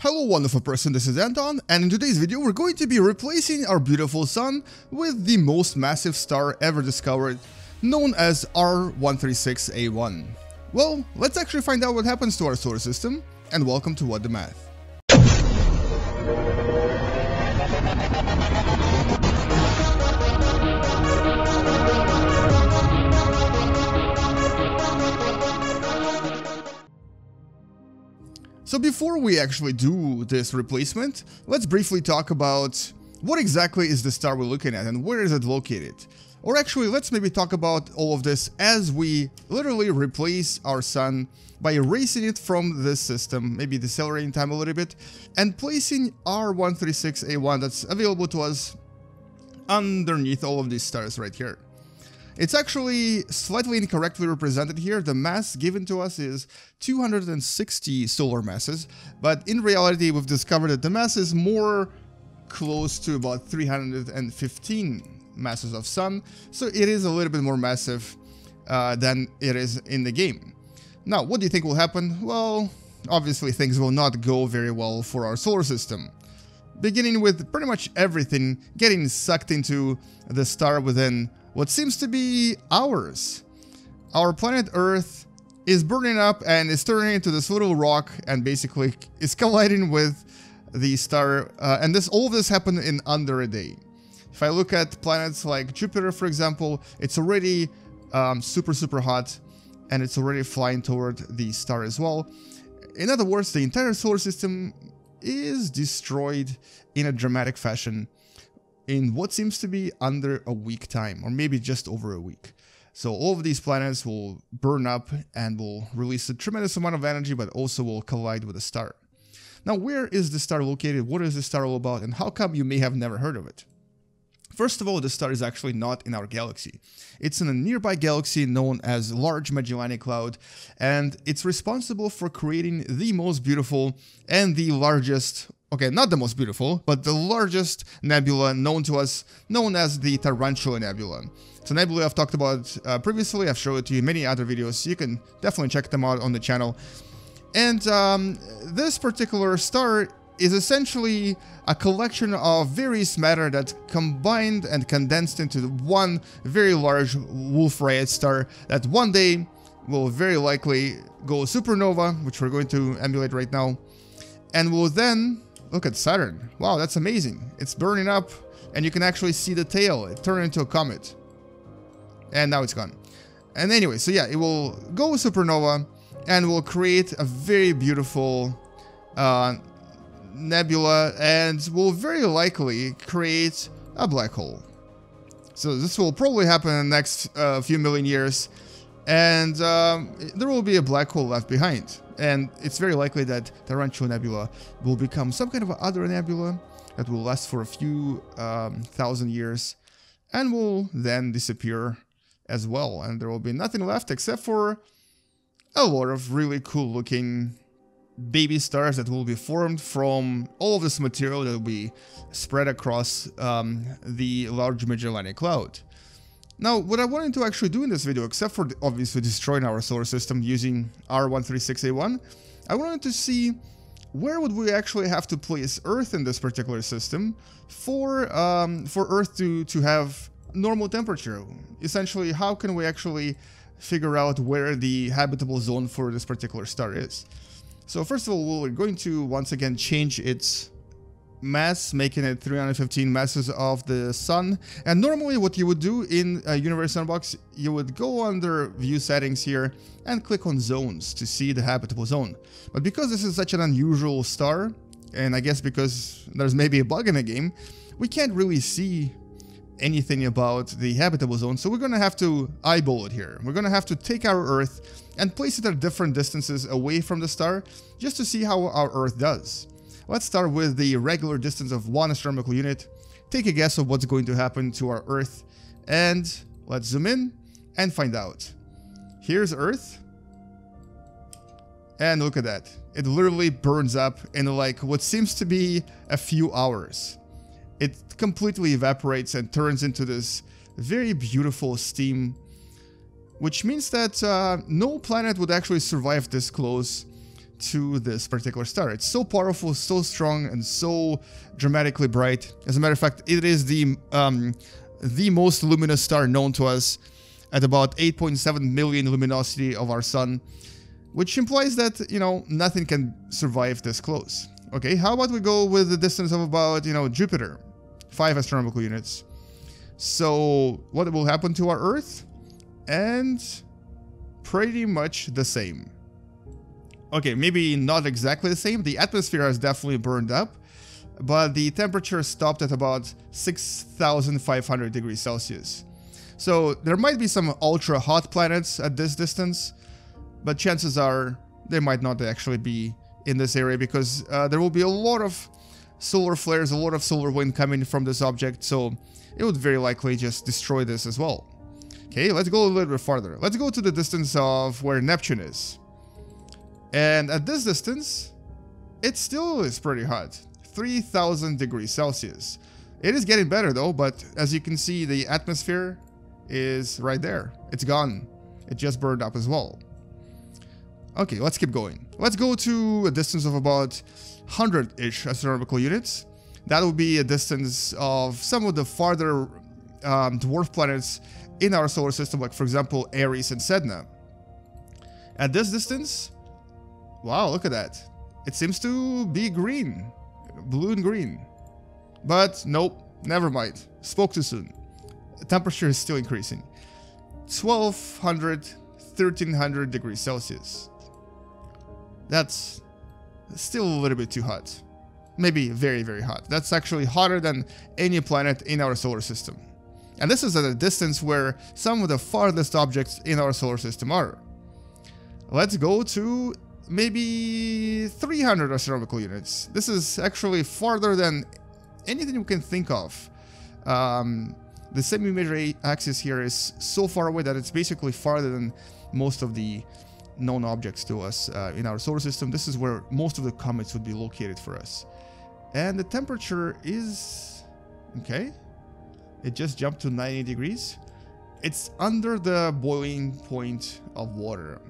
Hello wonderful person, this is Anton, and in today's video we're going to be replacing our beautiful sun with the most massive star ever discovered, known as R136A1. Well, let's actually find out what happens to our solar system, and welcome to What Da Math. So before we actually do this replacement, let's briefly talk about what exactly is the star we're looking at and where is it located. Or actually, let's maybe talk about all of this as we literally replace our sun by erasing it from this system, maybe decelerating time a little bit, and placing R136A1 that's available to us underneath all of these stars right here. It's actually slightly incorrectly represented here. The mass given to us is 260 solar masses, but in reality we've discovered that the mass is more close to about 315 masses of sun, so it is a little bit more massive uh, than it is in the game. Now, what do you think will happen? Well, obviously things will not go very well for our solar system. Beginning with pretty much everything getting sucked into the star within what seems to be ours. Our planet Earth is burning up and is turning into this little rock and basically is colliding with the star. Uh, and this all of this happened in under a day. If I look at planets like Jupiter, for example, it's already um, super, super hot and it's already flying toward the star as well. In other words, the entire solar system is destroyed in a dramatic fashion in what seems to be under a week time, or maybe just over a week. So all of these planets will burn up and will release a tremendous amount of energy, but also will collide with a star. Now, where is the star located? What is the star all about? And how come you may have never heard of it? First of all, the star is actually not in our galaxy. It's in a nearby galaxy known as Large Magellanic Cloud, and it's responsible for creating the most beautiful and the largest okay, not the most beautiful, but the largest nebula known to us, known as the Tarantula Nebula. It's a nebula I've talked about uh, previously, I've showed it to you in many other videos, you can definitely check them out on the channel. And um, this particular star is essentially a collection of various matter that combined and condensed into one very large Wolf-Rayet star that one day will very likely go supernova, which we're going to emulate right now, and will then Look at Saturn. Wow, that's amazing. It's burning up and you can actually see the tail. It turned into a comet. And now it's gone. And anyway, so yeah, it will go supernova and will create a very beautiful uh, nebula and will very likely create a black hole. So this will probably happen in the next uh, few million years and um, there will be a black hole left behind. And it's very likely that Tarantula Nebula will become some kind of other nebula that will last for a few um, thousand years and will then disappear as well. And there will be nothing left except for a lot of really cool looking baby stars that will be formed from all of this material that will be spread across um, the Large Magellanic Cloud. Now, what I wanted to actually do in this video, except for obviously destroying our solar system using R136A1, I wanted to see where would we actually have to place Earth in this particular system for um, for Earth to, to have normal temperature. Essentially, how can we actually figure out where the habitable zone for this particular star is? So first of all, we're going to once again change its mass, making it 315 masses of the sun. And normally what you would do in uh, Universe Sandbox, you would go under view settings here and click on zones to see the habitable zone. But because this is such an unusual star, and I guess because there's maybe a bug in the game, we can't really see anything about the habitable zone, so we're gonna have to eyeball it here. We're gonna have to take our Earth and place it at different distances away from the star, just to see how our Earth does. Let's start with the regular distance of one astronomical unit, take a guess of what's going to happen to our Earth, and let's zoom in and find out. Here's Earth, and look at that. It literally burns up in like what seems to be a few hours. It completely evaporates and turns into this very beautiful steam, which means that uh, no planet would actually survive this close to this particular star. It's so powerful, so strong, and so dramatically bright. As a matter of fact, it is the um, the most luminous star known to us at about 8.7 million luminosity of our sun, which implies that, you know, nothing can survive this close. Okay, how about we go with the distance of about, you know, Jupiter, 5 astronomical units. So, what will happen to our Earth? And pretty much the same. Okay, maybe not exactly the same. The atmosphere has definitely burned up, but the temperature stopped at about 6,500 degrees Celsius. So there might be some ultra hot planets at this distance, but chances are they might not actually be in this area because uh, there will be a lot of solar flares, a lot of solar wind coming from this object, so it would very likely just destroy this as well. Okay, let's go a little bit farther. Let's go to the distance of where Neptune is. And at this distance, it still is pretty hot. 3000 degrees Celsius. It is getting better though, but as you can see, the atmosphere is right there. It's gone. It just burned up as well. Okay, let's keep going. Let's go to a distance of about 100-ish astronomical units. That would be a distance of some of the farther um, dwarf planets in our solar system, like for example, Eris and Sedna. At this distance, wow, look at that. It seems to be green, blue and green. But nope, never mind. Spoke too soon temperature is still increasing. 1200, 1300 degrees Celsius. That's still a little bit too hot. Maybe very, very hot. That's actually hotter than any planet in our solar system. And this is at a distance where some of the farthest objects in our solar system are. Let's go to maybe 300 astronomical units. This is actually farther than anything you can think of. Um, the semi-major axis here is so far away that it's basically farther than most of the known objects to us uh, in our solar system. This is where most of the comets would be located for us. And the temperature is... okay. It just jumped to 90 degrees. It's under the boiling point of water.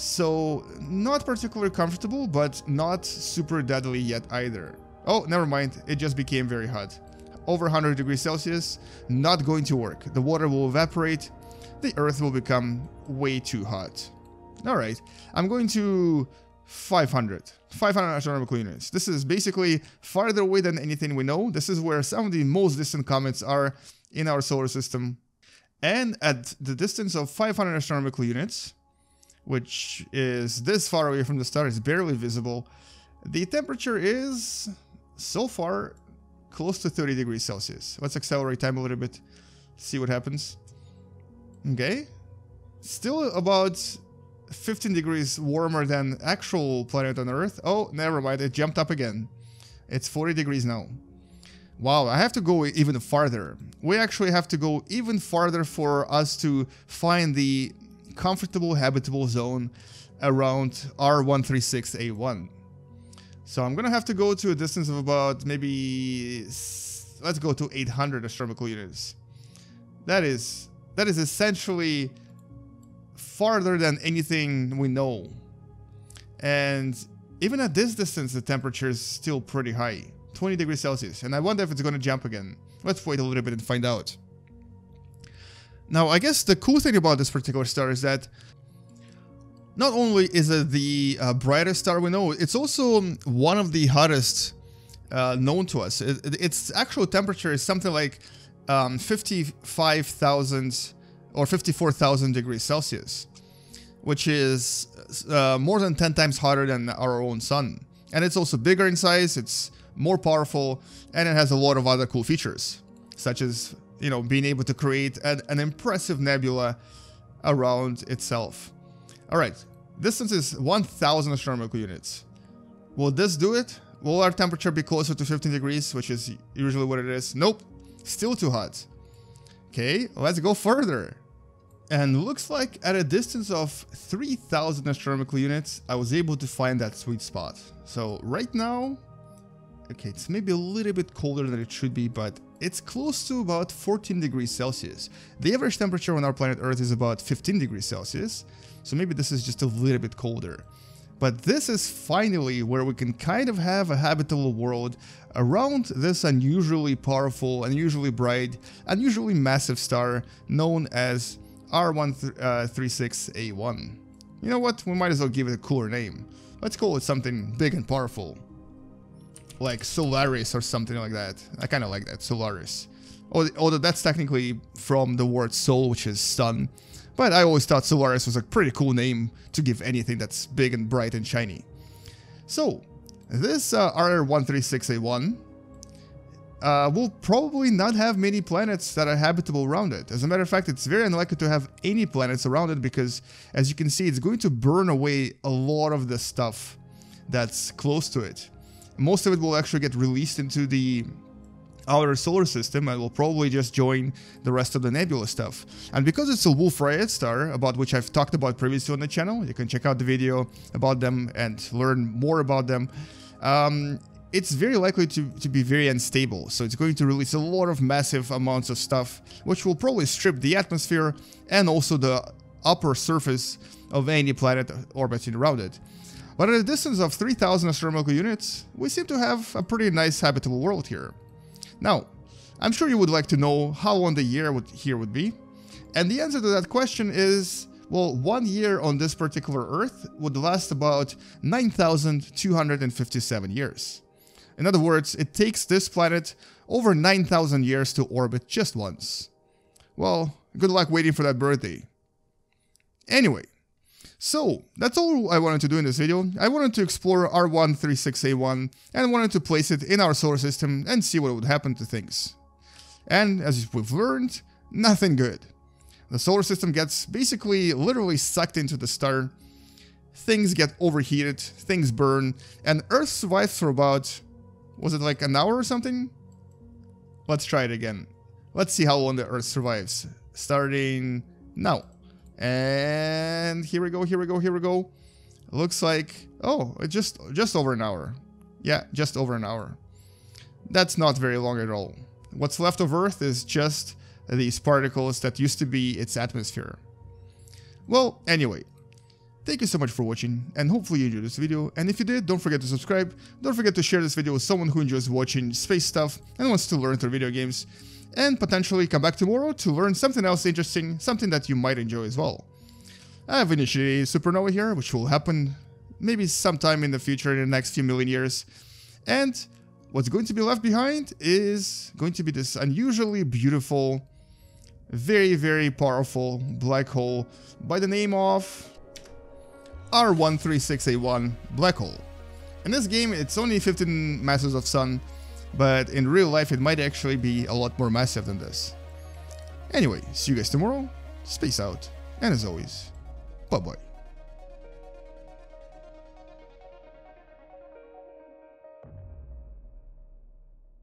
So, not particularly comfortable, but not super deadly yet either. Oh, never mind. It just became very hot over 100 degrees Celsius, not going to work. The water will evaporate, the earth will become way too hot. Alright, I'm going to 500. 500 astronomical units. This is basically farther away than anything we know. This is where some of the most distant comets are in our solar system. And at the distance of 500 astronomical units, which is this far away from the star, it's barely visible, the temperature is so far close to 30 degrees Celsius. Let's accelerate time a little bit, see what happens. Okay. Still about 15 degrees warmer than actual planet on Earth. Oh, never mind, it jumped up again. It's 40 degrees now. Wow, I have to go even farther. We actually have to go even farther for us to find the comfortable habitable zone around R136A1. So I'm gonna have to go to a distance of about maybe let's go to 800 astronomical units. That is that is essentially farther than anything we know. And even at this distance, the temperature is still pretty high, 20 degrees Celsius. And I wonder if it's gonna jump again. Let's wait a little bit and find out. Now, I guess the cool thing about this particular star is that not only is it the uh, brightest star we know, it's also one of the hottest uh, known to us. It, it, its actual temperature is something like um, 55,000 or 54,000 degrees Celsius, which is uh, more than 10 times hotter than our own sun. And it's also bigger in size, it's more powerful, and it has a lot of other cool features, such as, you know, being able to create an, an impressive nebula around itself. Alright, Distance is 1000 astronomical units. Will this do it? Will our temperature be closer to 15 degrees, which is usually what it is? Nope, still too hot. Okay, let's go further. And looks like at a distance of 3000 astronomical units, I was able to find that sweet spot. So right now, okay, it's maybe a little bit colder than it should be, but it's close to about 14 degrees Celsius. The average temperature on our planet Earth is about 15 degrees Celsius, so maybe this is just a little bit colder. But this is finally where we can kind of have a habitable world around this unusually powerful, unusually bright, unusually massive star known as R136A1. You know what? We might as well give it a cooler name. Let's call it something big and powerful. Like Solaris or something like that. I kind of like that, Solaris. Although that's technically from the word sol, which is sun. But I always thought Solaris was a pretty cool name to give anything that's big and bright and shiny. So, this uh, R136A1 uh, will probably not have many planets that are habitable around it. As a matter of fact, it's very unlikely to have any planets around it because, as you can see, it's going to burn away a lot of the stuff that's close to it. Most of it will actually get released into the outer solar system and will probably just join the rest of the nebula stuff. And because it's a Wolf-Rayet star, about which I've talked about previously on the channel, you can check out the video about them and learn more about them. Um, it's very likely to, to be very unstable, so it's going to release a lot of massive amounts of stuff, which will probably strip the atmosphere and also the upper surface of any planet orbiting around it. But at a distance of 3000 astronomical units, we seem to have a pretty nice habitable world here. Now, I'm sure you would like to know how long the year would, here would be, and the answer to that question is well, one year on this particular Earth would last about 9,257 years. In other words, it takes this planet over 9,000 years to orbit just once. Well, good luck waiting for that birthday. Anyway, so that's all I wanted to do in this video. I wanted to explore R136A1 and wanted to place it in our solar system and see what would happen to things. And as we've learned, nothing good. The solar system gets basically literally sucked into the star, things get overheated, things burn, and Earth survives for about was it like an hour or something? Let's try it again. Let's see how long the Earth survives. Starting now. And here we go, here we go, here we go. Looks like, oh, just, just over an hour. Yeah, just over an hour. That's not very long at all. What's left of Earth is just these particles that used to be its atmosphere. Well, anyway, Thank you so much for watching, and hopefully you enjoyed this video, and if you did, don't forget to subscribe, don't forget to share this video with someone who enjoys watching space stuff and wants to learn through video games, and potentially come back tomorrow to learn something else interesting, something that you might enjoy as well. I have initiated supernova here, which will happen maybe sometime in the future in the next few million years, and what's going to be left behind is going to be this unusually beautiful, very, very powerful black hole by the name of R136A1 Black Hole. In this game, it's only 15 masses of sun, but in real life it might actually be a lot more massive than this. Anyway, see you guys tomorrow, space out, and as always, bye bye.